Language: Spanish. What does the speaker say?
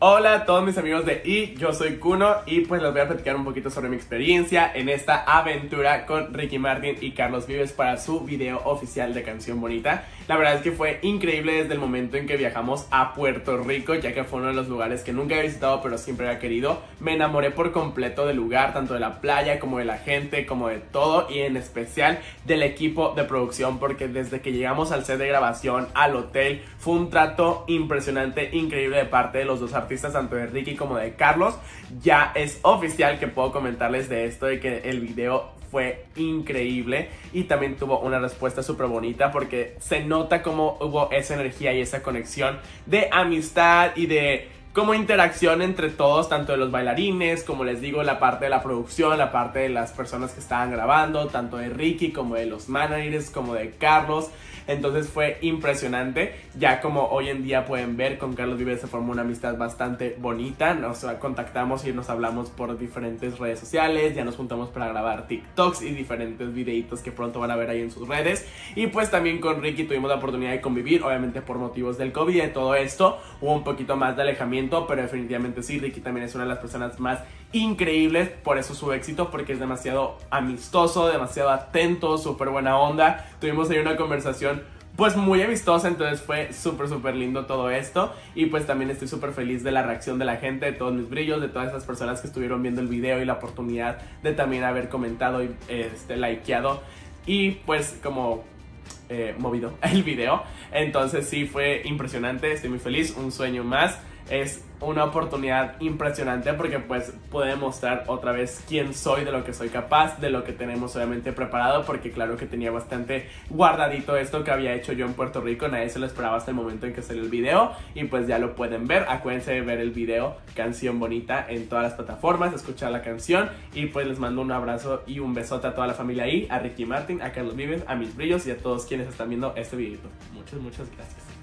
Hola a todos mis amigos de I, yo soy Kuno y pues les voy a platicar un poquito sobre mi experiencia en esta aventura con Ricky Martin y Carlos Vives para su video oficial de Canción Bonita. La verdad es que fue increíble desde el momento en que viajamos a Puerto Rico, ya que fue uno de los lugares que nunca he visitado pero siempre había querido. Me enamoré por completo del lugar, tanto de la playa como de la gente, como de todo y en especial del equipo de producción porque desde que llegamos al set de grabación, al hotel, fue un trato impresionante, increíble de parte de los dos artistas artistas, tanto de Ricky como de Carlos. Ya es oficial que puedo comentarles de esto, de que el video fue increíble y también tuvo una respuesta súper bonita porque se nota como hubo esa energía y esa conexión de amistad y de como interacción entre todos, tanto de los bailarines, como les digo, la parte de la producción, la parte de las personas que estaban grabando, tanto de Ricky como de los managers, como de Carlos. Entonces fue impresionante. Ya como hoy en día pueden ver, con Carlos Vives se formó una amistad bastante bonita. Nos contactamos y nos hablamos por diferentes redes sociales. Ya nos juntamos para grabar TikToks y diferentes videitos que pronto van a ver ahí en sus redes. Y pues también con Ricky tuvimos la oportunidad de convivir, obviamente por motivos del COVID y de todo esto. Hubo un poquito más de alejamiento, pero definitivamente sí, Ricky también es una de las personas más increíbles, por eso su éxito, porque es demasiado amistoso, demasiado atento, súper buena onda. Tuvimos ahí una conversación pues muy amistosa, entonces fue súper, súper lindo todo esto. Y pues también estoy súper feliz de la reacción de la gente, de todos mis brillos, de todas esas personas que estuvieron viendo el video y la oportunidad de también haber comentado este, likeado. Y pues como eh, movido el video. Entonces sí fue impresionante, estoy muy feliz, un sueño más es una oportunidad impresionante porque pues puede mostrar otra vez quién soy, de lo que soy capaz, de lo que tenemos obviamente preparado, porque claro que tenía bastante guardadito esto que había hecho yo en Puerto Rico, nadie se lo esperaba hasta el momento en que salió el video y pues ya lo pueden ver, acuérdense de ver el video Canción Bonita en todas las plataformas, escuchar la canción y pues les mando un abrazo y un besote a toda la familia ahí, a Ricky Martin, a Carlos Vives, a mis brillos y a todos quienes están viendo este video. Muchas, muchas gracias.